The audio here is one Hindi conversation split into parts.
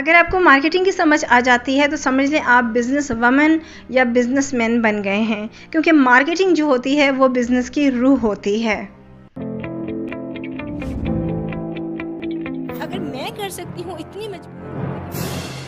अगर आपको मार्केटिंग की समझ आ जाती है तो समझ लें आप बिज़नेस वमन या बिजनेसमैन बन गए हैं, क्योंकि मार्केटिंग जो होती है, वो बिज़नेस की रूह होती है। अगर मैं कर सकती हूँ, इतनी मज़बूत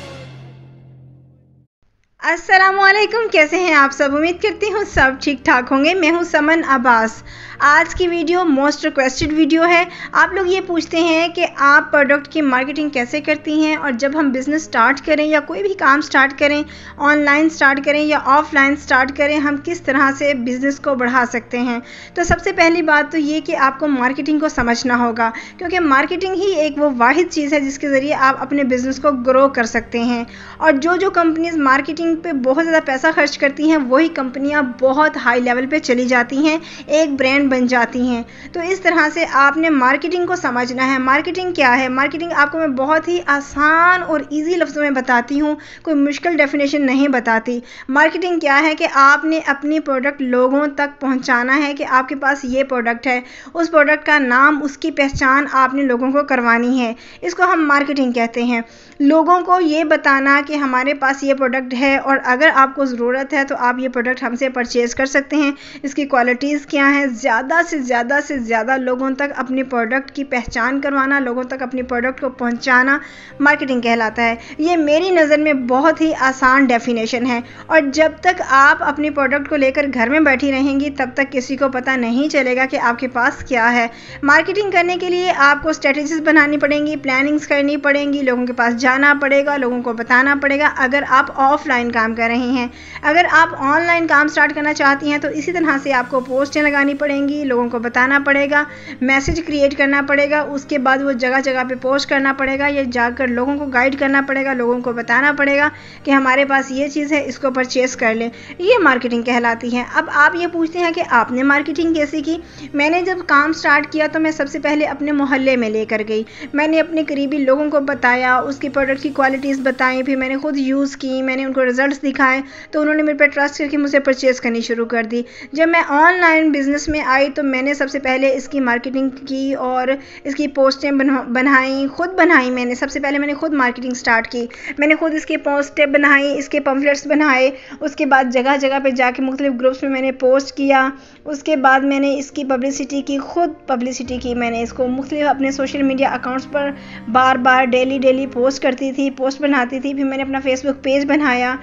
असलकुम कैसे हैं आप सब? उम्मीद करती हूँ सब ठीक ठाक होंगे। मैं हूँ समन अब्बास। आज की वीडियो मोस्ट रिक्वेस्टेड वीडियो है। आप लोग ये पूछते हैं कि आप प्रोडक्ट की मार्केटिंग कैसे करती हैं और जब हम बिज़नेस स्टार्ट करें या कोई भी काम स्टार्ट करें ऑनलाइन स्टार्ट करें या ऑफलाइन स्टार्ट करें, हम किस तरह से बिज़नेस को बढ़ा सकते हैं? तो सबसे पहली बात तो ये कि आपको मार्केटिंग को समझना होगा, क्योंकि मार्केटिंग ही एक वो वाहिद चीज़ है जिसके ज़रिए आप अपने बिज़नेस को ग्रो कर सकते हैं। और जो जो कंपनीज़ मार्केटिंग पे बहुत ज़्यादा पैसा खर्च करती हैं, वही कंपनियाँ बहुत हाई लेवल पे चली जाती हैं, एक ब्रांड बन जाती हैं। तो इस तरह से आपने मार्केटिंग को समझना है। मार्केटिंग क्या है? मार्केटिंग आपको मैं बहुत ही आसान और ईजी लफ्ज़ों में बताती हूँ, कोई मुश्किल डेफिनेशन नहीं बताती। मार्केटिंग क्या है कि आपने अपनी प्रोडक्ट लोगों तक पहुँचाना है कि आपके पास ये प्रोडक्ट है। उस प्रोडक्ट का नाम, उसकी पहचान आपने लोगों को करवानी है। इसको हम मार्केटिंग कहते हैं। लोगों को ये बताना कि हमारे पास ये प्रोडक्ट है और अगर आपको ज़रूरत है तो आप ये प्रोडक्ट हमसे परचेज़ कर सकते हैं। इसकी क्वालिटीज़ क्या हैं? ज़्यादा से ज़्यादा से ज़्यादा लोगों तक अपने प्रोडक्ट की पहचान करवाना, लोगों तक अपने प्रोडक्ट को पहुँचाना मार्केटिंग कहलाता है। ये मेरी नज़र में बहुत ही आसान डेफिनेशन है। और जब तक आप अपने प्रोडक्ट को लेकर घर में बैठी रहेंगी, तब तक किसी को पता नहीं चलेगा कि आपके पास क्या है। मार्केटिंग करने के लिए आपको स्ट्रेटजीज बनानी पड़ेंगी प्लानिंग्स करनी पड़ेंगी, लोगों के पास जाना पड़ेगा, लोगों को बताना पड़ेगा। अगर आप ऑफलाइन काम कर रहे हैं। अगर आप ऑनलाइन काम स्टार्ट करना चाहती हैं तो इसी तरह से आपको पोस्टें लगानी पड़ेंगी, लोगों को बताना पड़ेगा मैसेज क्रिएट करना पड़ेगा, उसके बाद वो जगह जगह पे पोस्ट करना पड़ेगा, या जाकर लोगों को गाइड करना पड़ेगा, लोगों को बताना पड़ेगा कि हमारे पास ये चीज़ है, इसको परचेस कर लें। ये मार्केटिंग कहलाती है। अब आप ये पूछते हैं कि आपने मार्केटिंग कैसे की? मैंने जब काम स्टार्ट किया तो मैं सबसे पहले अपने मोहल्ले में लेकर गई। मैंने अपने करीबी लोगों को बताया, उसकी प्रोडक्ट की क्वालिटीज़ बताई, फिर मैंने खुद यूज़ की, मैंने उनको रिज़ल्ट दिखाए तो उन्होंने मेरे पर ट्रस्ट करके मुझे परचेज़ करनी शुरू कर दी। जब मैं ऑनलाइन बिज़नेस में आई तो मैंने सबसे पहले इसकी मार्केटिंग की और इसकी पोस्टें बनाई, खुद बनाई मैंने। सबसे पहले मैंने खुद मार्केटिंग स्टार्ट की। मैंने खुद इसकी पोस्टें बनाई, इसके पम्फलेट्स बनाए, उसके बाद जगह जगह पर जाके मुख्तलिफ़ ग्रुप्स में मैंने पोस्ट किया। उसके बाद मैंने इसकी पब्लिसिटी की, खुद पब्लिसिटी की मैंने इसको। मुख्तलिफ़ अपने सोशल मीडिया अकाउंट्स पर बार बार डेली डेली पोस्ट करती थी पोस्ट बनाती थी। फिर मैंने अपना फेसबुक पेज बनाया।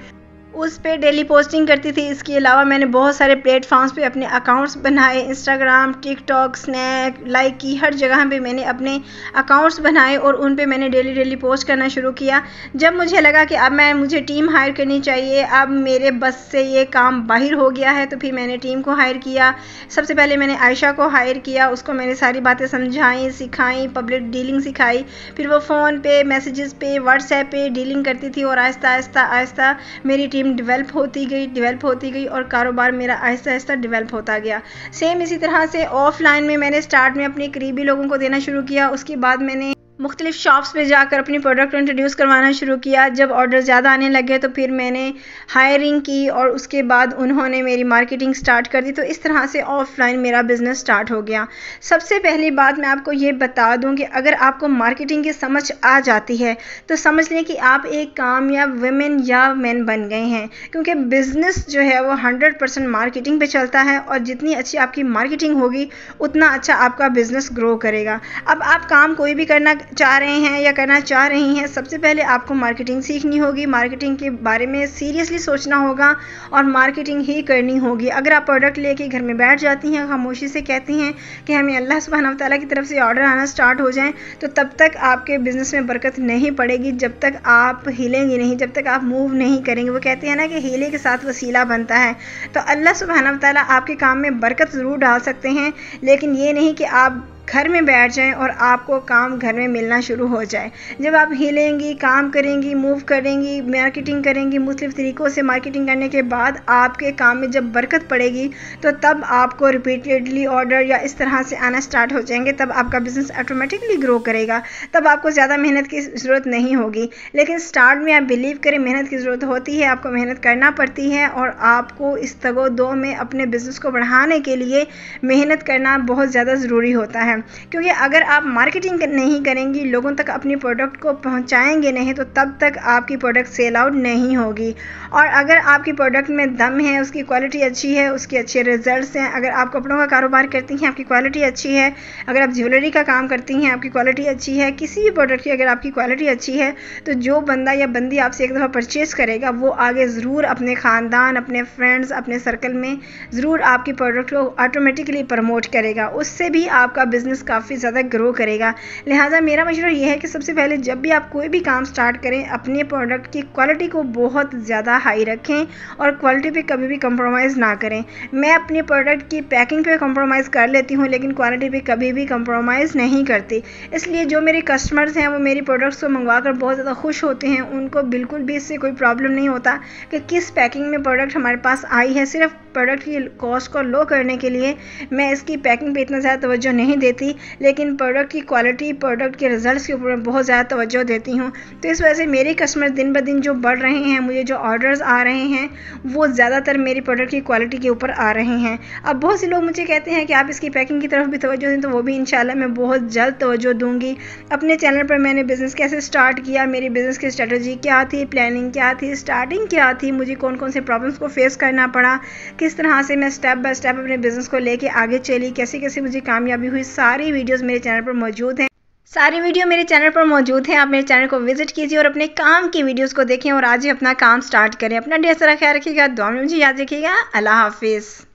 उस पर डेली पोस्टिंग करती थी। इसके अलावा मैंने बहुत सारे प्लेटफॉर्म्स पे अपने अकाउंट्स बनाए। इंस्टाग्राम टिकटॉक स्नैक लाइक की हर जगह पे मैंने अपने अकाउंट्स बनाए और उन पे मैंने डेली डेली पोस्ट करना शुरू किया। जब मुझे लगा कि अब मैं, मुझे टीम हायर करनी चाहिए, अब मेरे बस से ये काम बाहर हो गया है तो फिर मैंने टीम को हायर किया। सबसे पहले मैंने आयशा को हायर किया। उसको मैंने सारी बातें समझाई, सिखाई पब्लिक डीलिंग सिखाई। फिर वो फ़ोन पे मैसेजेस पे व्हाट्सएप पे डीलिंग करती थी और आहिस्ता आहिस्ता आहिस्ता मेरी टीम टीम डेवलप होती गई डिवेल्प होती गई और कारोबार मेरा आहिस्ता आहिस्ता डिवेल्प होता गया। सेम इसी तरह से ऑफलाइन में मैंने स्टार्ट में अपने करीबी लोगों को देना शुरू किया, उसके बाद मैंने मुख्तलिफ़ शॉप्स पे जाकर अपनी प्रोडक्ट इंट्रोड्यूस करवाना शुरू किया। जब ऑर्डर ज़्यादा आने लगे तो फिर मैंने हायरिंग की और उसके बाद उन्होंने मेरी मार्केटिंग स्टार्ट कर दी। तो इस तरह से ऑफलाइन मेरा बिज़नेस स्टार्ट हो गया। सबसे पहली बात मैं आपको ये बता दूँ कि अगर आपको मार्केटिंग की समझ आ जाती है तो समझ लें कि आप एक कामयाब वमेन या मैन बन गए हैं। क्योंकि बिज़नेस जो है वो हंड्रेड परसेंट मार्केटिंग पर चलता है और जितनी अच्छी आपकी मार्केटिंग होगी, उतना अच्छा आपका बिज़नेस ग्रो करेगा। अब आप काम कोई भी करना चाह रहे हैं या करना चाह रही हैं, सबसे पहले आपको मार्केटिंग सीखनी होगी। मार्केटिंग के बारे में सीरियसली सोचना होगा और मार्केटिंग ही करनी होगी। अगर आप प्रोडक्ट लेके घर में बैठ जाती हैं, खामोशी से कहती हैं कि हमें अल्लाह सुबहान तला की तरफ़ से ऑर्डर आना स्टार्ट हो जाएँ तो तब तक आपके बिज़नेस में बरकत नहीं पड़ेगी। जब तक आप हिलेंगे नहीं, जब तक आप मूव नहीं करेंगे। वो कहते हैं ना कि हीले के साथ वसीला बनता है। तो अल्लाह सुबहान तला आपके काम में बरकत ज़रूर डाल सकते हैं, लेकिन ये नहीं कि आप घर में बैठ जाएँ और आपको काम घर में मिलना शुरू हो जाए। जब आप हिलेंगी, काम करेंगी मूव करेंगी मार्केटिंग करेंगी, मुख्तलिफ़ तरीक़ों से मार्केटिंग करने के बाद आपके काम में जब बरकत पड़ेगी तो तब आपको रिपीटेडली ऑर्डर या इस तरह से आना स्टार्ट हो जाएँगे, तब आपका बिज़नेस ऑटोमेटिकली ग्रो करेगा। तब आपको ज़्यादा मेहनत की ज़रूरत नहीं होगी। लेकिन स्टार्ट में आप बिलीव करें, मेहनत की ज़रूरत होती है, आपको मेहनत करना पड़ती है और आपको इस तगो दो में अपने बिज़नेस को बढ़ाने के लिए मेहनत करना बहुत ज़्यादा ज़रूरी होता है। क्योंकि अगर आप मार्केटिंग नहीं करेंगी, लोगों तक अपनी प्रोडक्ट को पहुंचाएँगे नहीं तो तब तक आपकी प्रोडक्ट सेल आउट नहीं होगी। और अगर आपकी प्रोडक्ट में दम है, उसकी क्वालिटी अच्छी है, उसके अच्छे रिजल्ट्स हैं, अगर आप कपड़ों का कारोबार करती हैं, आपकी क्वालिटी अच्छी है, अगर आप ज्वेलरी का काम करती हैं, आपकी क्वालिटी अच्छी है, किसी भी प्रोडक्ट की अगर आपकी क्वालिटी अच्छी है तो जो बंदा या बंदी आपसे एक दफ़ा परचेज़ करेगा, वो आगे ज़रूर अपने ख़ानदान, अपने फ्रेंड्स अपने सर्कल में ज़रूर आपकी प्रोडक्ट को ऑटोमेटिकली प्रमोट करेगा। उससे भी आपका बिज़नेस काफ़ी ज़्यादा ग्रो करेगा। लिहाजा मेरा मशवरा यह है कि सबसे पहले जब भी आप कोई भी काम स्टार्ट करें, अपने प्रोडक्ट की क्वालिटी को बहुत ज़्यादा हाई रखें और क्वालिटी पे कभी भी कंप्रोमाइज़ ना करें। मैं अपने प्रोडक्ट की पैकिंग पे कंप्रोमाइज़ कर लेती हूँ, लेकिन क्वालिटी पे कभी भी कंप्रोमाइज़ नहीं करती। इसलिए जो मेरे कस्टमर्स हैं, वो मेरी प्रोडक्ट्स को मंगवा कर बहुत ज़्यादा खुश होते हैं। उनको बिल्कुल भी इससे कोई प्रॉब्लम नहीं होता कि किस पैकिंग में प्रोडक्ट हमारे पास आई है। सिर्फ़ प्रोडक्ट की कॉस्ट को लो करने के लिए मैं इसकी पैकिंग पे इतना ज़्यादा तवज्जो नहीं देती, लेकिन प्रोडक्ट की क्वालिटी प्रोडक्ट के रिजल्ट्स के ऊपर बहुत ज़्यादा तवज्जो देती हूँ। तो इस वजह से मेरे कस्टमर दिन ब दिन जो बढ़ रहे हैं, मुझे जो ऑर्डर्स आ रहे हैं, वो ज़्यादातर मेरी प्रोडक्ट की क्वालिटी के ऊपर आ रहे हैं। अब बहुत से लोग मुझे कहते हैं कि आप इसकी पैकिंग की तरफ़ भी तवज्जो दें तो वो भी इंशाल्लाह मैं बहुत जल्द तवज्जो दूँगी। अपने चैनल पर मैंने बिज़नेस कैसे स्टार्ट किया, मेरी बिज़नेस की स्ट्रेटजी क्या थी प्लानिंग क्या थी स्टार्टिंग क्या थी, मुझे कौन कौन से प्रॉब्लम्स को फेस करना पड़ा, किस तरह से मैं स्टेप बाय स्टेप अपने बिज़नेस को लेके आगे चली कैसे कैसे मुझे कामयाबी हुई सारी वीडियोस मेरे चैनल पर मौजूद हैं। सारी वीडियो मेरे चैनल पर मौजूद हैं। आप मेरे चैनल को विज़िट कीजिए और अपने काम की वीडियोस को देखें और आज ही अपना काम स्टार्ट करें। अपना ढेर सारा ख्याल रखिएगा, दुआ में मुझे याद रखिएगा। अल्लाह हाफिज़।